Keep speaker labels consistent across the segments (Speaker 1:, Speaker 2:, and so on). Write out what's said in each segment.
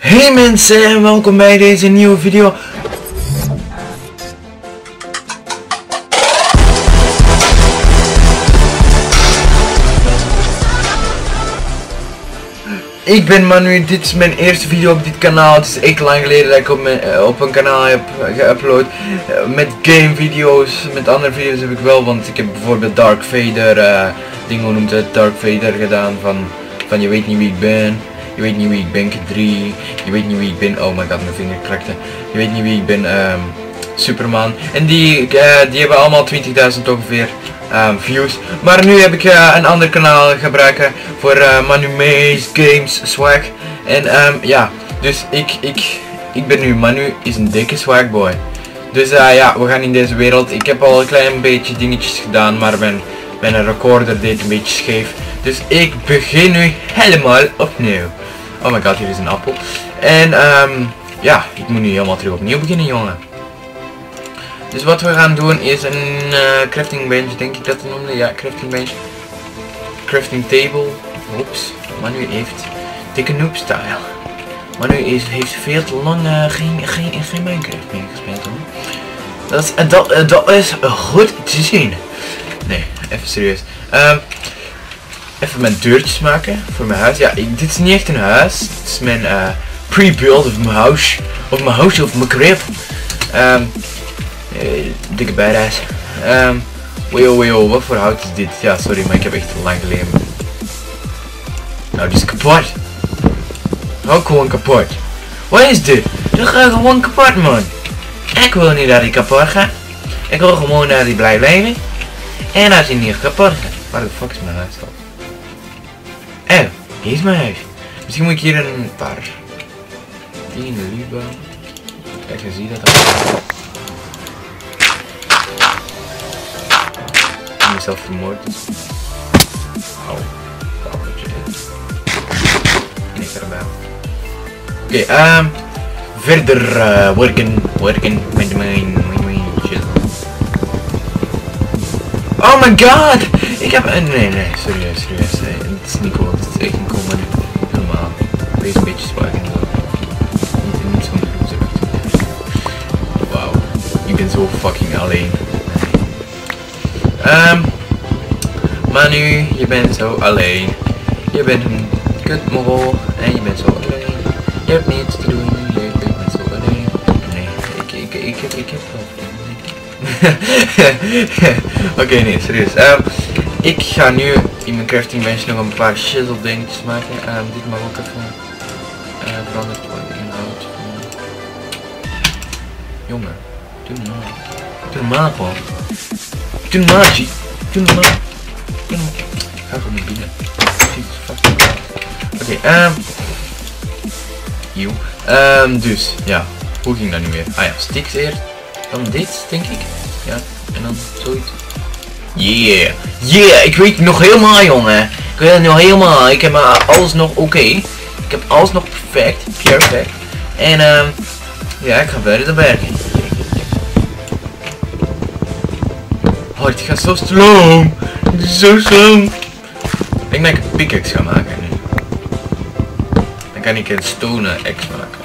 Speaker 1: Hey mensen en welkom bij deze nieuwe video. Ik ben Manu, dit is mijn eerste video op dit kanaal. Het is echt lang geleden dat ik op, mijn, eh, op een kanaal heb geüpload. Eh, met game video's, met andere video's heb ik wel, want ik heb bijvoorbeeld Dark Vader, uh, ding hoe noemt het, Dark Vader gedaan van, van je weet niet wie ik ben. Je weet niet wie ik ben, 3. Je weet niet wie ik ben. Oh my god, mijn vinger krakte. Je weet niet wie ik ben, um, Superman. En die, uh, die hebben allemaal 20.000 ongeveer um, views. Maar nu heb ik uh, een ander kanaal gebruiken voor uh, Manu Maze Games Swag. En um, ja, dus ik, ik, ik ben nu Manu is een dikke swag boy. Dus ja, we gaan in deze wereld. Ik heb al een klein beetje dingetjes gedaan, maar mijn, mijn recorder deed een beetje scheef. Dus ik begin nu helemaal opnieuw. Oh my god, hier is een appel. En um, ja, ik moet nu helemaal terug opnieuw beginnen, jongen. Dus wat we gaan doen is een uh, crafting bench, denk ik dat het noemde. Ja, crafting bench. Crafting table. Oeps, Manu heeft dikke noob style. Manu is, heeft veel te lang uh, geen, geen, geen Minecraft meer gespeeld hoor. Dat is, dat, uh, dat is goed te zien. Nee, even serieus. Um, even mijn deurtjes maken voor mijn huis. Ja, dit is niet echt een huis. Dit is mijn uh, pre-build of mijn house. Of mijn house of mijn crib. Um, uh, dikke bijreis. Um, weo weo, wat voor hout is dit? Ja, sorry, maar ik heb echt lang geleden. Nou, die is kapot. Ook gewoon kapot. Wat is dit? Dat gaat gewoon kapot, man. Ik wil niet dat hij kapot gaat. Ik wil gewoon dat hij blijft leven. En als hij niet kapot gaat. Waar de fuck is mijn huis dan? Oh, hier is mijn huis. Misschien moet ik hier een paar dingen in de. Kijk, je ziet dat al. Ik mezelf vermoord. Oh, kabeltje. En ik erbij. Oké, okay, um, verder uh, werken, werken met mijn, mijn, mijn shit. Oh my god! Ik heb een, nee, nee, serieus, serieus. Nee, het is niet cool, het is echt niet cool, maar helemaal. Wees een beetje zwak en zo. Niet, zo'n loser. Wauw, ik ben zo fucking alleen. Um, Manu, je bent zo alleen. Je bent een kutmorrel en je bent zo alleen. Je hebt niets te doen, je bent zo alleen. Nee, ik, ik, ik, heb, ik heb wel Oké, nee, serieus. Um, ik ga nu in mijn crafting bench nog een paar shizzle dingetjes maken. Um, dit mag ook even uh, veranderd worden inhoud. Jongen, doe normaal. Doe normaal gewoon. Doe normaal. Doe normaal. Doe. Ga gewoon niet binnen. Oké, okay, um. Um, dus, ja. Hoe ging dat nu weer? Ah ja, sticks eerst. Dan dit, denk ik. Ja, en dan zoiets. Yeah, yeah, ik weet nog helemaal jongen. Ik weet het nog helemaal. Ik heb alles nog oké. Ik heb alles nog perfect, perfect. En ehm, ja, ik ga verder te werken. Oh, het gaat zo sloom. Zo sloom. Ik denk dat ik een pickaxe ga maken nu. Dan kan ik een stone axe maken.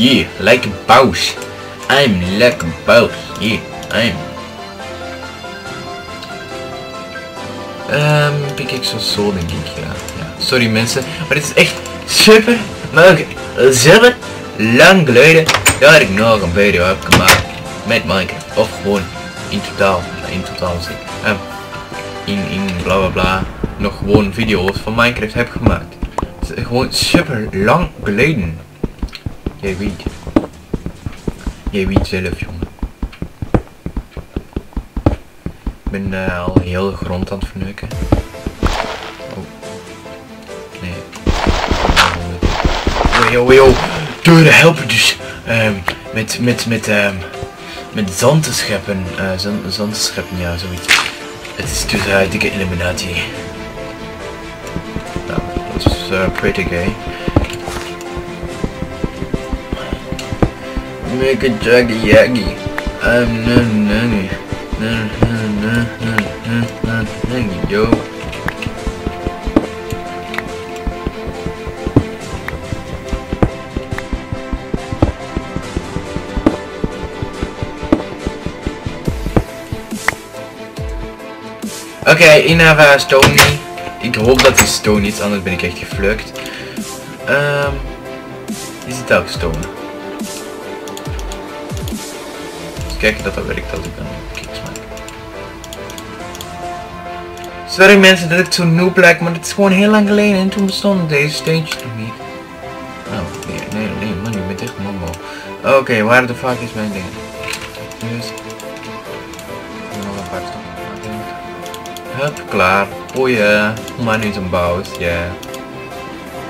Speaker 1: Yeah, like a boss. I'm like a boss. Yeah, I'm. Um, pickaxe of zo denk ik, ja. ja. Sorry mensen, maar het is echt super, maar super lang geleden dat ik nog een video heb gemaakt met Minecraft. Of gewoon in totaal, in totaal zeg um, in, in bla bla bla, nog gewoon video's van Minecraft heb gemaakt. Het is gewoon super lang geleden. Jij weet. Jij weet zelf, jongen. Ik ben uh, al heel de grond aan het verneuken. Oh. Nee. Yo, yo, yo. Deuren helpen dus. Um, met, met, met, um, met zand te scheppen. Uh, zand, zand te scheppen, ja, zoiets. Het is dus uh, dikke eliminatie. Nou, dat is pretty gay. Make a jaggy yaggy. I'm no nanny. No no no no no no Yo. Oké, okay, Inava Stony. Ik hoop dat hij Stone is, anders ben ik echt geflukt. Um, is het ook Stone? Kijken dat dat werkt als ik dan kicks maak. Sorry mensen dat ik zo noob maar het is gewoon heel lang geleden en toen bestonden deze steentjes nog niet. Oh, nee, nee, nee man, je bent echt mambo. Oké, waar de fuck is mijn ding? Dus... Nog een paar. Hup, klaar. Boeien. Maar nu een bout, ja.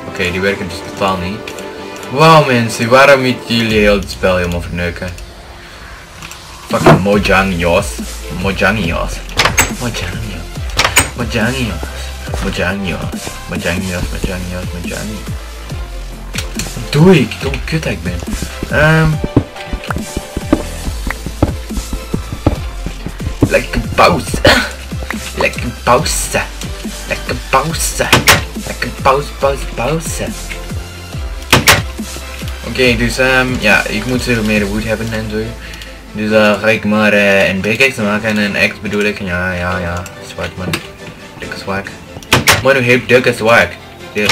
Speaker 1: Oké, die werken dus totaal niet. Wauw mensen, waarom niet jullie heel het spel helemaal verneuken? Fucking Mojang Jos. Mojang Jos. Mojang Jos. Mojang Jos. Mojang Jos. Mojang Jos. Mojang Jos. Mojang Wat doe ik? Kut ik ben. Um, Lekker pauze. Lekker pauze. Lekker pauze. Lekker pauze, pauze, pauze. Oké, dus um, ja, ik moet veel meer wood hebben en zo. Dus dan ga ik maar een big X maken en een X bedoel ik. Ja, ja, ja. Zwart man. Dikke zwak. Maar nu heeft dikke zwak. Oké,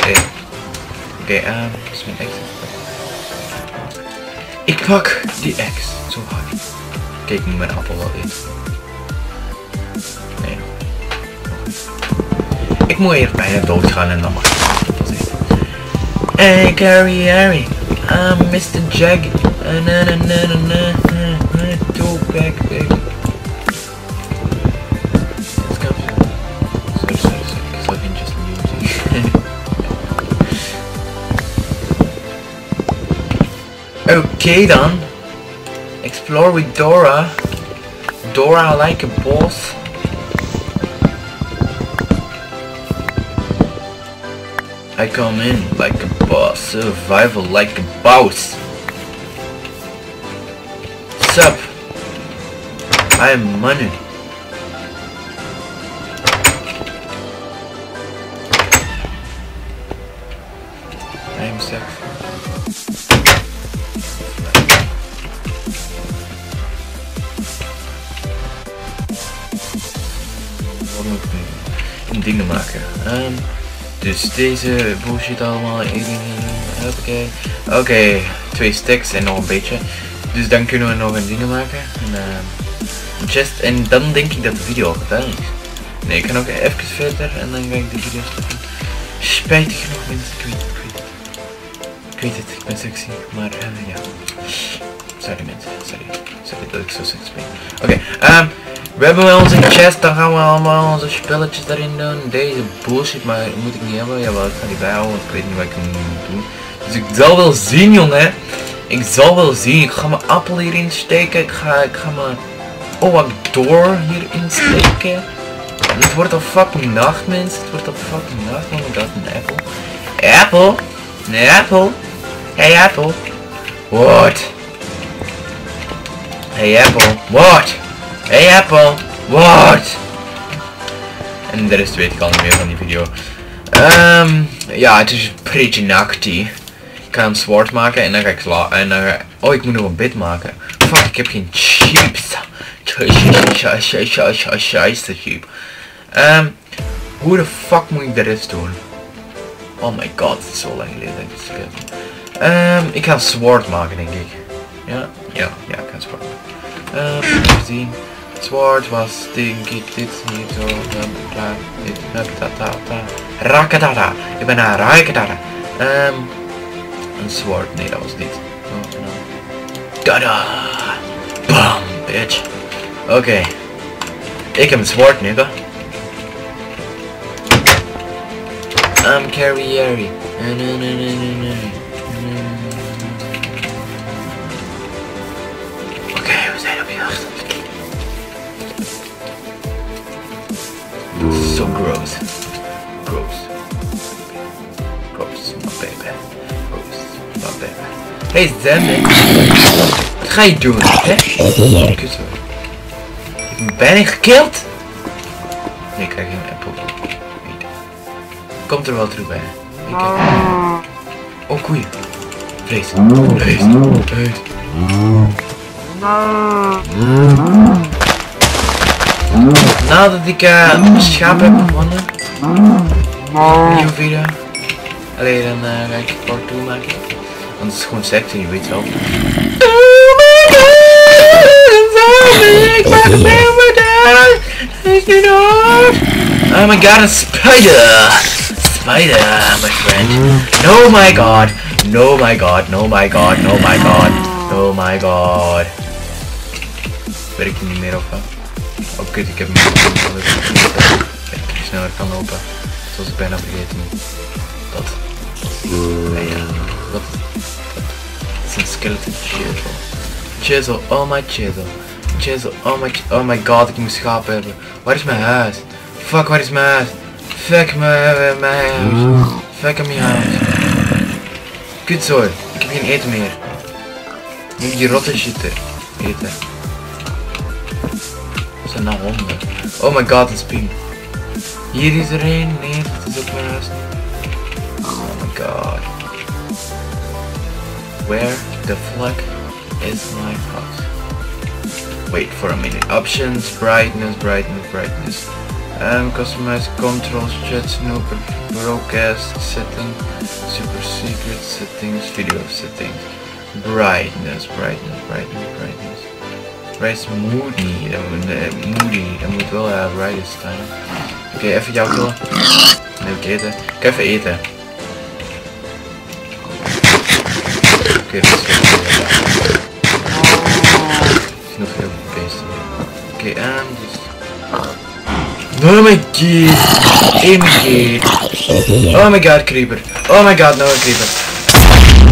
Speaker 1: okay, um, is mijn X. Ik pak die X. Zo hard. Kijk nu mijn appel wel in. Nee. Ik moet hier bijna doodgaan en dan mag ik. Hey, Carrie, Harry. I'm Mr. Jag. Na, na, na, na, okay then. Explore with Dora. Dora like a boss. I come in like a boss, survival like a boss. Sup? I am money. I am. Wat moet ik? Dingen maken. Um, Dus deze bullshit allemaal. Oké, okay. twee stacks en nog een beetje. Dus dan kunnen we nog een dingen maken. En, uh, chest. En dan denk ik dat de video al gedaan is. Nee, ik ga nog even verder en dan ga ik de video stoppen. Spijtig genoeg mensen, ik weet ik weet het. Ik het, ben sexy, maar uh, ja. Sorry mensen, sorry. Sorry dat ik zo sexy ben. Oké, um, we hebben wel onze chest, dan gaan we allemaal onze spelletjes daarin doen. Deze bullshit, maar moet ik niet hebben. Jawel, ik ga die bijhouden, ik weet niet wat ik moet doen. Dus ik zal wel zien, jongen. Ik zal wel zien. Ik ga mijn appel hierin steken. Ik ga, ik ga mijn oh, door hierin steken. En het wordt al fucking nacht, mensen. Het wordt al fucking nacht. Oh god, een apple. Apple? Een apple? Hey, apple. What? Hey, apple. What? Hey Apple, what? En de rest weet ik al niet meer van die video. Um, ja, het is pretty nachty. Ik ga een sword maken en dan ga ik sla en dan ga Oh, ik moet nog een bit maken. Fuck, ik heb geen chips. Scheisse sheep. Um, hoe de fuck moet ik de rest doen? Oh my god, het is zo lang geleden dat ik het heb. Um, ik ga een sword maken, denk ik. Ja, ja, ja, ik ga een sword maken. Um, zien. Zwart was denk ik dit niet zo. Dit ta Rakatata. Ik ben naar Rakatata. Um, een zwart. Nee, dat was niet. Oh, no. Tada! Bam, bitch. Okay. Ik heb een zwart, nigga. I'm Carrieri. Oké, okay, we zijn op jacht. So gross. Gross. Gross, my baby. Gross, my baby. Hey Zen, wat ga je doen, hè? Ik ben bijna gekild. Nee, ik krijg geen apple. Komt er wel terug bij. Ik Oh, koeien. Vlees. Vlees. Vlees. Nadat ik uh, schaap heb gewonnen. Nieuwe video. Alleen dan uh, ga ik part 2 maken. Want het is gewoon sexy, je weet wel. God, Oh my god, a spider! Spider, my friend. No my god. No my god, no my god, no my god. No my god. Werkt niet meer op hè? Oh kut, ik heb hem Dat ik sneller kan lopen. Zoals ik bijna vergeten. Dat. Nee, ja. Wat? Het is een skeleton chisel. Chisel, oh my chisel. Chisel, oh my, oh my god, ik moet schapen hebben. Waar is mijn huis? Fuck, waar is mijn huis? Fuck mijn, huis. Fuck mijn huis. Kut zo, ik heb geen eten meer. Moet die rotte shit eten. Dat zijn nou honden. Oh my god, het is pink. Hier is er een. Nee, dat is ook mijn huis. Oh my god. Where the fuck is my house? Wait for a minute. Options, brightness, brightness, brightness. Um, customize controls, chat, snooper, broadcast setting, super secret settings, video settings, brightness, brightness, brightness, brightness. Rise moody, dat moet, uh, moody, dat moet wel uh, zijn. Oké, okay, even jou killen. Nee, ik eten. Ik even eten. Oké, okay, okay. Oh my god. Oh my god. Oh my god, creeper. Oh my god, no creeper.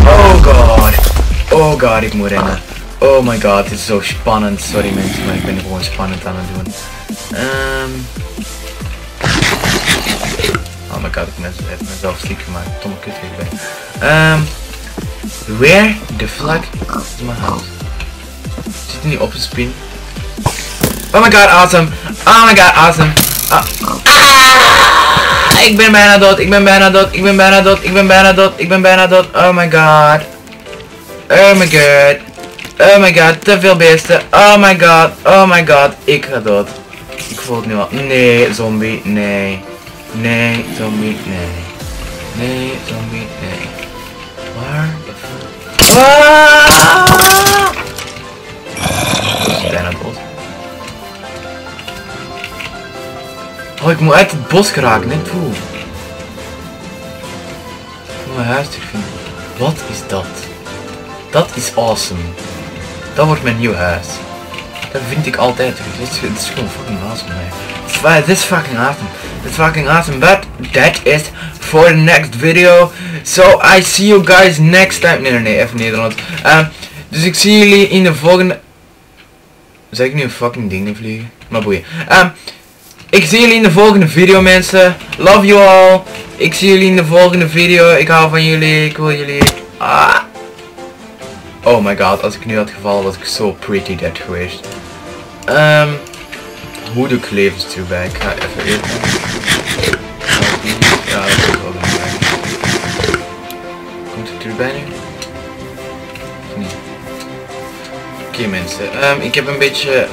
Speaker 1: Oh god. Oh god, ik moet rennen. Oh my god, dit is zo spannend. Sorry mensen, maar ik ben gewoon spannend aan het doen. Um... Oh my god, ik heb mezelf ziek gemaakt. Tomme kut ik ben. Um... Where the fuck is my house? Zit niet op de spin? Oh my god, awesome. Oh my god, awesome. Ah. Ik ben bijna dood, ik ben bijna dood, ik ben bijna dood, ik ben bijna dood, ik ben bijna dood. Oh my god. Oh my god. Oh my god, te veel beesten. Oh my god, oh my god. Ik ga dood. Ik voel het nu al. Nee, zombie, nee. Nee, zombie, nee. Nee, zombie, nee. Waar de fuck? Ah! Bijna dood. Oh, ik moet uit het bos geraken, net hoe. Ik moet mijn huis terugvinden. Wat is dat? Dat is awesome. Dat wordt mijn nieuw huis. Dat vind ik altijd terug. Dit is, gewoon fucking awesome, man. Is fucking awesome. This is fucking awesome. But that is for the next video. So I see you guys next time. Nee, nee, nee, even Nederland. Uh, dus ik zie jullie in de volgende... Zeg ik nu een fucking dingen vliegen? Maar boeien. Um, ik zie jullie in de volgende video mensen. Love you all. Ik zie jullie in de volgende video. Ik hou van jullie. Ik wil jullie... Ah. Oh my god, als ik nu had gevallen was ik zo pretty dead geweest. Um, hoe doe ik levens erbij? Ik ga even. Ja, dat is wel belangrijk. Komt het erbij nu? Of niet? Oké mensen, um, ik heb een beetje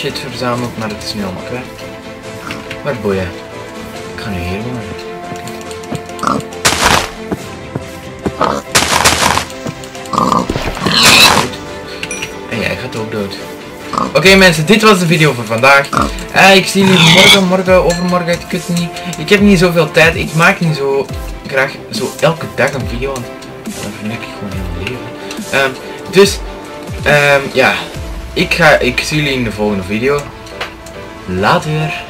Speaker 1: shit verzameld, maar het is nu allemaal kwijt. Maar boeien. Ik ga nu hier wonen. En jij gaat ook dood. Oké mensen, dit was de video voor vandaag. Uh, ik zie jullie morgen, morgen, overmorgen, ik weet niet. Ik heb niet zoveel tijd. Ik maak niet zo graag zo elke dag een video. Want dan vind ik gewoon heel leven. Um, dus, um, ja. Ik, ik zie jullie in de volgende video. Later.